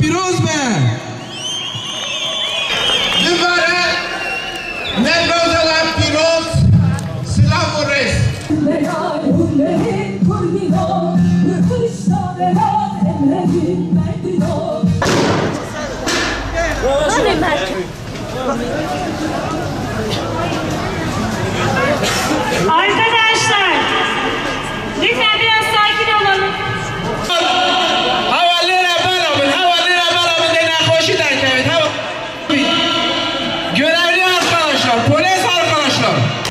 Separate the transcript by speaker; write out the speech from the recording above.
Speaker 1: پیروز به نمره نمروز لب پیروز سلام و رس
Speaker 2: Lan Ömer.
Speaker 1: arkadaşlar. Polis arkadaşlar.